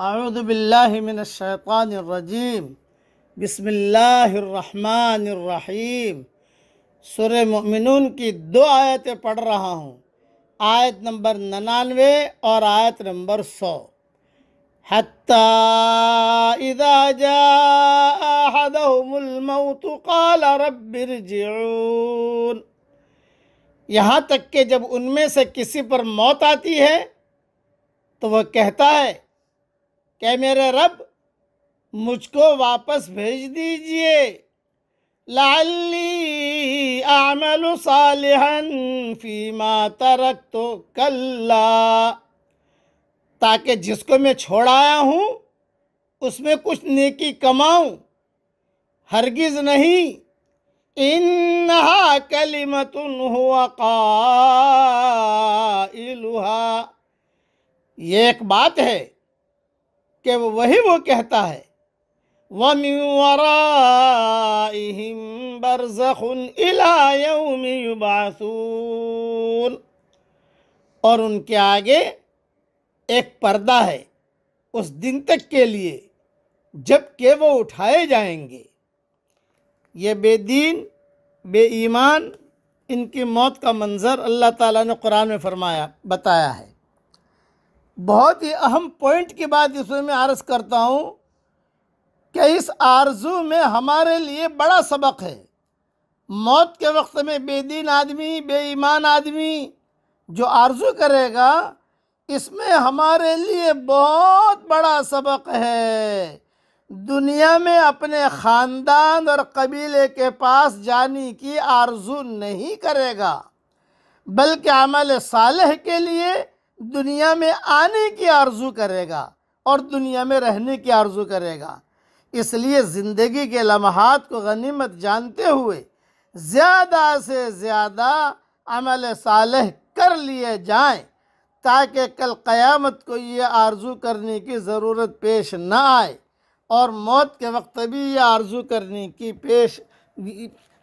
अऊदबिल्लिमिनशैतानरजीम बिस्मिल्लाहिर्रहमानिर्रहीम सुर मोमिनून की दो आयतें पढ़ रहा हूँ। आयत नंबर ननानवे और आयत नंबर सौ। हत्ता इदा जाहदहुमुल मौत काल रब्बिरजिऊन। यहाँ तक कि जब उनमें से किसी पर मौत आती है तो वह कहता है क्या मेरे रब, मुझको वापस भेज दीजिए। लाली आमल सालिहन फीमा तरक तो कल्ला। ताकि जिसको मैं छोड़ाया हूँ, उसमें कुछ नेकी कमाऊँ, हरगिज नहीं। इन्हा कलिमतुन हुआ काइलुहा। ये एक बात है कि वही वो कहता है। वमिन वराइहिम बरज़खुन इला और उनके आगे एक पर्दा है उस दिन तक के लिए जब के वो उठाए जाएँगे। ये बेदीन, बेईमान, इनकी मौत का मंज़र अल्लाह ताला ने कुरान में फरमाया, बताया है। बहुत ही अहम पॉइंट की बात इसमें मैं अर्ज़ करता हूँ कि इस आरज़ू में हमारे लिए बड़ा सबक है। मौत के वक्त में बेदीन आदमी, बेईमान आदमी जो आरज़ू करेगा, इसमें हमारे लिए बहुत बड़ा सबक है। दुनिया में अपने ख़ानदान और कबीले के पास जाने की आरज़ू नहीं करेगा, बल्कि अमल सालह के लिए दुनिया में आने की आरज़ू करेगा और दुनिया में रहने की आरज़ू करेगा। इसलिए ज़िंदगी के लम्हात को गनीमत जानते हुए ज़्यादा से ज़्यादा अमल साल कर लिए जाएँ, ताकि कल क़यामत को ये आरज़ू करने की ज़रूरत पेश न आए और मौत के वक्त भी ये आरज़ू करने की पेश,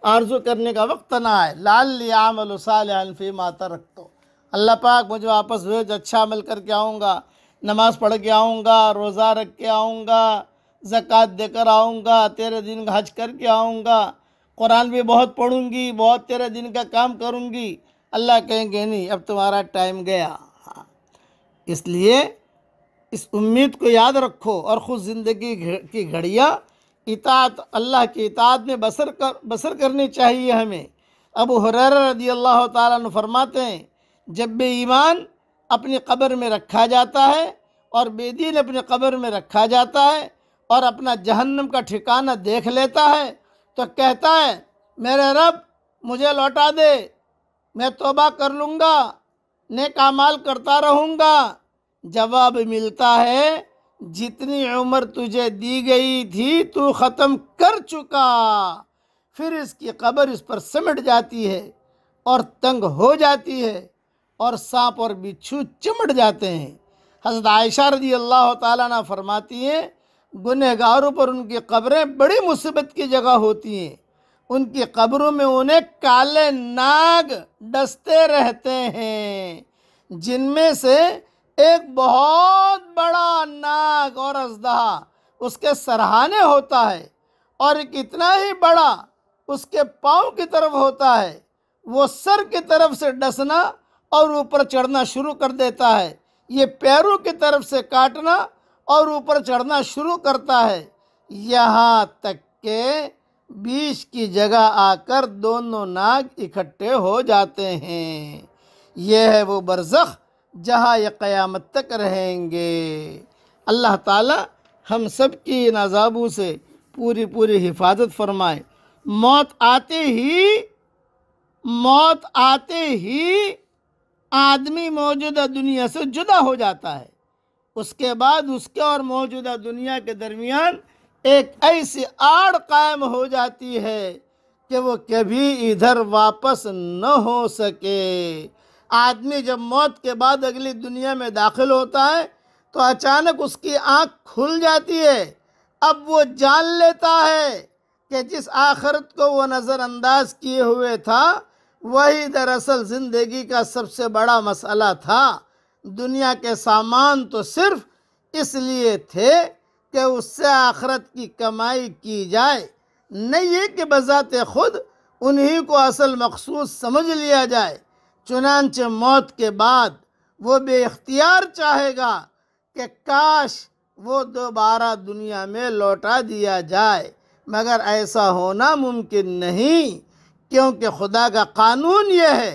आरज़ू करने का वक्त ना आए। लाल आमल सालफ़ी माता रख तो अल्लाह पाक मुझे वापस भेज अच्छा अमल करके आऊँगा। नमाज़ पढ़ के आऊँगा, रोज़ा रख के आऊँगा, ज़क़़त देकर आऊँगा, तेरे दिन का हज करके आऊँगा। कुरान भी बहुत पढ़ूँगी, बहुत तेरे दिन का काम करूँगी। अल्लाह कहेंगे, नहीं, अब तुम्हारा टाइम गया। हाँ। इसलिए इस उम्मीद को याद रखो और ख़ुद ज़िंदगी की घड़ियाँ इतात अल्लाह की इतात में बसर कर, बसर करनी चाहिए हमें। अब हुरर रदी अल्लाह ताला फरमाते हैं जब बे ईमान अपनी कब्र में रखा जाता है और बेदीन अपनी कब्र में रखा जाता है और अपना जहन्नम का ठिकाना देख लेता है तो कहता है, मेरे रब, मुझे लौटा दे, मैं तोबा कर लूँगा, नेक अमाल करता रहूँगा। जवाब मिलता है, जितनी उम्र तुझे दी गई थी, तू ख़त्म कर चुका। फिर इसकी कब्र इस पर सिमट जाती है और तंग हो जाती है। और सांप और बिच्छू चिमट जाते हैं। हज़रत आयशा रज़ी अल्लाह ताला फरमाती हैं, गुनहगारों पर उनकी कब्रें बड़ी मुसीबत की जगह होती हैं। उनकी कब्रों में उन्हें काले नाग डसते रहते हैं। जिनमें से एक बहुत बड़ा नाग और अजदहा उसके सरहाने होता है और एक इतना ही बड़ा उसके पाँव की तरफ़ होता है। वो सर की तरफ़ से डसना और ऊपर चढ़ना शुरू कर देता है। ये पैरों की तरफ़ से काटना और ऊपर चढ़ना शुरू करता है। यहाँ तक के बीच की जगह आकर दोनों नाग इकट्ठे हो जाते हैं। यह है वो बरज़ख जहाँ ये क़यामत तक रहेंगे। अल्लाह ताला हम सब की इन अजाबों से पूरी पूरी हिफाजत फरमाए। मौत आते ही, मौत आते ही आदमी मौजूदा दुनिया से जुदा हो जाता है। उसके बाद उसके और मौजूदा दुनिया के दरमियान एक ऐसी आड़ कायम हो जाती है कि वो कभी इधर वापस न हो सके। आदमी जब मौत के बाद अगली दुनिया में दाखिल होता है तो अचानक उसकी आँख खुल जाती है। अब वो जान लेता है कि जिस आखरत को वो नज़रअंदाज किए हुए था वही दरअसल ज़िंदगी का सबसे बड़ा मसला था। दुनिया के सामान तो सिर्फ़ इसलिए थे कि उससे आखरत की कमाई की जाए। नहीं ये कि बजात खुद उन्हीं को असल मखसूस समझ लिया जाए। चुनानचे मौत के बाद वो बेख्तियार चाहेगा कि काश वो दोबारा दुनिया में लौटा दिया जाए। मगर ऐसा होना मुमकिन नहीं। क्योंकि खुदा का कानून यह है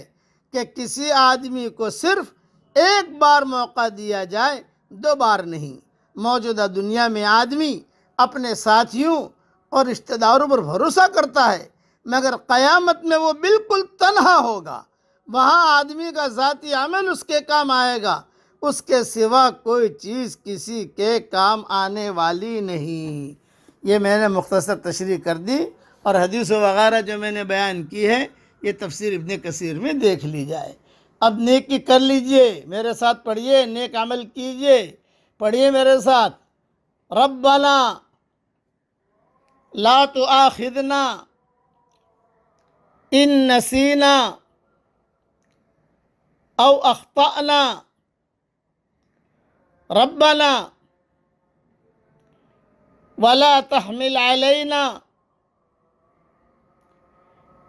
कि किसी आदमी को सिर्फ़ एक बार मौका दिया जाए, दो बार नहीं। मौजूदा दुनिया में आदमी अपने साथियों और रिश्तेदारों पर भरोसा करता है, मगर क़यामत में वो बिल्कुल तनहा होगा। वहाँ आदमी का ज़ाती अमल उसके काम आएगा, उसके सिवा कोई चीज़ किसी के काम आने वाली नहीं। ये मैंने मुख्तसर तशरी कर दी। और हदीस वगैरह जो मैंने बयान की है, ये तफसीर इब्ने कसीर में देख ली जाए। अब नेकी कर लीजिए, मेरे साथ पढ़िए, नेक अमल कीजिए, पढ़िए मेरे साथ। रब्बना, ला तो आखिदना इन नसीना, औ अख्ताना। रब्बना, वला तहमिल अलैना।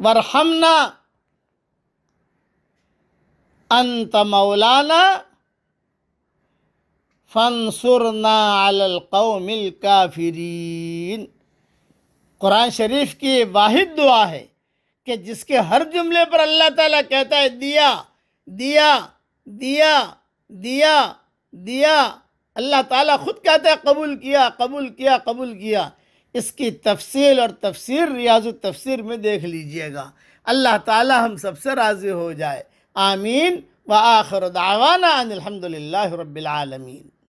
वरहमना अंत मौलाना फनसुरना कौमिल काफिरीन। कुरान शरीफ की वाहिद दुआ है कि जिसके हर जुमले पर अल्लाह ताला कहता है, दिया दिया दिया दिया दिया। अल्लाह ताला खुद कहता है, कबूल किया कबूल किया कबूल किया। इसकी तफसील और तफसीर रियाज तफसीर में देख लीजिएगा। अल्लाह ताला हम सबसे राज़ी हो जाए। आमीन। व आखिर दावाना अनिल हम्दुलिल्लाहि रब्बिल आलमीन।